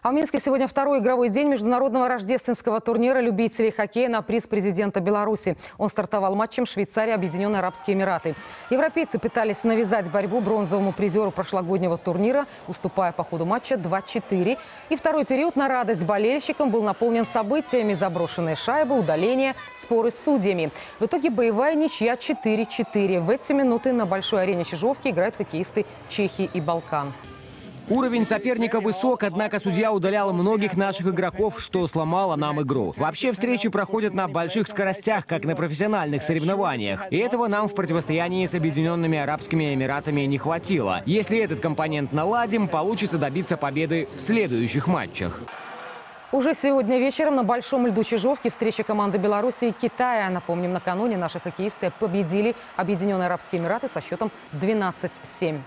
А в Минске сегодня второй игровой день международного рождественского турнира любителей хоккея на приз президента Беларуси. Он стартовал матчем Швейцария, Объединенные Арабские Эмираты. Европейцы пытались навязать борьбу бронзовому призеру прошлогоднего турнира, уступая по ходу матча 2-4. И второй период на радость болельщикам был наполнен событиями. Заброшенные шайбы, удаления, споры с судьями. В итоге боевая ничья 4-4. В эти минуты на большой арене Чижовки играют хоккеисты Чехии и Балкан. Уровень соперника высок, однако судья удалял многих наших игроков, что сломало нам игру. Вообще встречи проходят на больших скоростях, как на профессиональных соревнованиях. И этого нам в противостоянии с Объединенными Арабскими Эмиратами не хватило. Если этот компонент наладим, получится добиться победы в следующих матчах. Уже сегодня вечером на Большом льду Чижовки встреча команды Беларуси и Китая. Напомним, накануне наши хоккеисты победили Объединенные Арабские Эмираты со счетом 12-7.